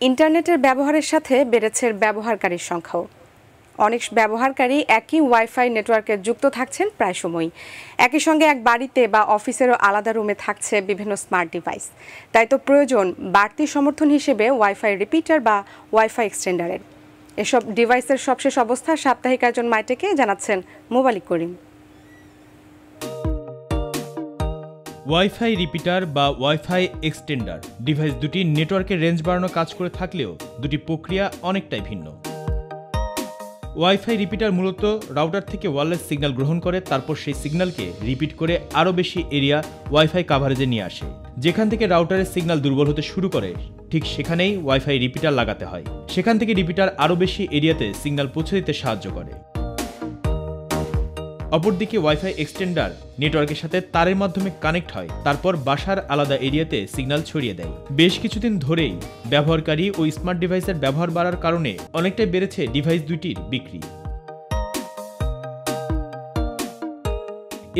ইন্টারনেটের ব্যবহারের সাথে বেড়েছে ব্যবহারকারীর সংখ্যাও। অনেক ব্যবহারকারী একই ওয়াইফাই নেটওয়ার্কে যুক্ত থাকছেন প্রায় সময়ই। একই সঙ্গে এক বাড়িতে বা অফিসেরও আলাদা রুমে থাকছে বিভিন্ন স্মার্ট ডিভাইস। তাই তো প্রয়োজন বাড়তি সমর্থন হিসেবে ওয়াইফাই রিপিটার বা ওয়াইফাই এক্সটেন্ডারের। এসব ডিভাইসের সবশেষ অবস্থা সাপ্তাহিক আয়োজন মাইটেকে, জানাচ্ছেন মোবালিক করিম ওয়াইফাই রিপিটার বা ওয়াইফাই এক্সটেন্ডার ডিভাইস দুটি নেটওয়ার্কের রেঞ্জ বাড়ানো কাজ করে থাকলেও দুটি প্রক্রিয়া অনেকটাই ভিন্ন। ওয়াইফাই রিপিটার মূলত রাউটার থেকে ওয়্যারলেস সিগন্যাল গ্রহণ করে, তারপর সেই সিগন্যালকে রিপিট করে আরও বেশি এরিয়া ওয়াইফাই কাভারেজে নিয়ে আসে। যেখান থেকে রাউটারের সিগন্যাল দুর্বল হতে শুরু করে, ঠিক সেখানেই ওয়াইফাই রিপিটার লাগাতে হয়। সেখান থেকে রিপিটার আরও বেশি এরিয়াতে সিগন্যাল পৌঁছে দিতে সাহায্য করে। অপরদিকে ওয়াইফাই এক্সটেন্ডার নেটওয়ার্কের সাথে তারের মাধ্যমে কানেক্ট হয়, তারপর বাসার আলাদা এরিয়াতে সিগন্যাল ছড়িয়ে দেয়। বেশ কিছুদিন ধরেই ব্যবহারকারী ও স্মার্ট ডিভাইসের ব্যবহার বাড়ার কারণে অনেকটাই বেড়েছে ডিভাইস দুইটির বিক্রি।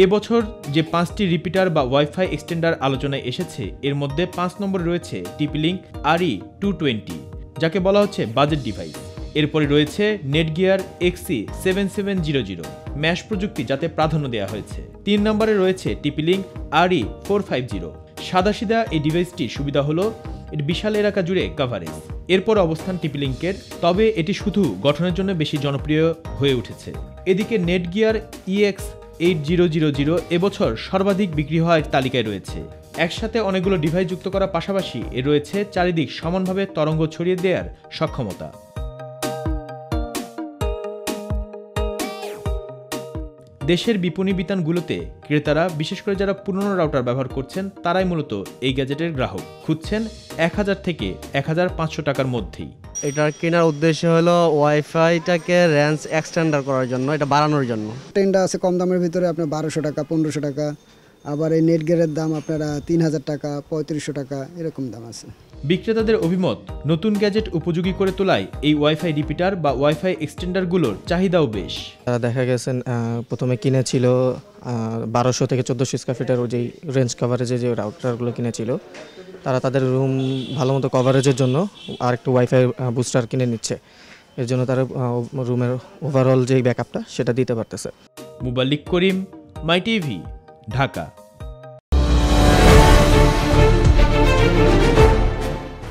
এবছর যে পাঁচটি রিপিটার বা ওয়াইফাই এক্সটেন্ডার আলোচনায় এসেছে, এর মধ্যে পাঁচ নম্বর রয়েছে টিপিলিঙ্ক আরই টু টোয়েন্টি যাকে বলা হচ্ছে বাজেট ডিভাইস এরপরে রয়েছে Netgear E X seven seven zero zero mesh প্রযুক্তি যাতে প্রাধান্য দেওয়া হয়েছে। তিন নম্বরে রয়েছে টিপিলিঙ্ক আরই ফোর ফাইভ জিরো সাদাসিধা এই ডিভাইসটির সুবিধা হলো এর বিশাল এলাকা জুড়ে কাভারেজ এরপর অবস্থান টিপিলিঙ্কের তবে এটি শুধু গঠনের জন্য বেশি জনপ্রিয় হয়ে উঠেছে। এদিকে Netgear E X eight zero zero zero এবছর সর্বাধিক বিক্রি হওয়ার তালিকায় রয়েছে। একসাথে অনেকগুলো ডিভাইস যুক্ত করার পাশাপাশি এর রয়েছে চারিদিক সমানভাবে তরঙ্গ ছড়িয়ে দেওয়ার সক্ষমতা। দেশের বিপণী বিতানগুলোতে ক্রেতারা বিশেষ করে যারা পুরনো রাউটার ব্যবহার করছেন তারাই মূলত এই গ্যাজেটের গ্রাহক। খুঁজছেন এক হাজার থেকে এক হাজার পাঁচশো টাকার মধ্যেই। এটার কেনার উদ্দেশ্য হলো ওয়াইফাইটাকে রেঞ্জ এক্সটেন্ডার করার জন্য এটা বাড়ানোর জন্য। টেনটা আছে কম দামের ভিতরে আপনার বারোশো টাকা পনেরোশো টাকা। আবার এই নেট গেরের দাম আপনারা তিন হাজার টাকা পঁয়ত্রিশশো টাকা এরকম দাম আছে। বিক্রেতাদের অভিমত নতুন গ্যাজেট উপযোগী করে তোলায় এই ওয়াইফাই রিপিটার বা ওয়াইফাই এক্সটেন্ডারগুলোর চাহিদাও বেশ। তারা দেখা গেছেন আহ, প্রথমে কিনেছিল বারোশো থেকে চোদ্দোশো স্কোয়ার ফিটের ওই যে রেঞ্জ কভারেজে যে রাউটারগুলো কিনেছিল তারা তাদের রুম ভালো মতো কভারেজের জন্য আর একটু ওয়াইফাই বুস্টার কিনে নিচ্ছে। এর জন্য তারা রুমের ওভারঅল যে ব্যাকআপটা সেটা দিতে পারতেছে। Muballik Karim my TV Dhaka.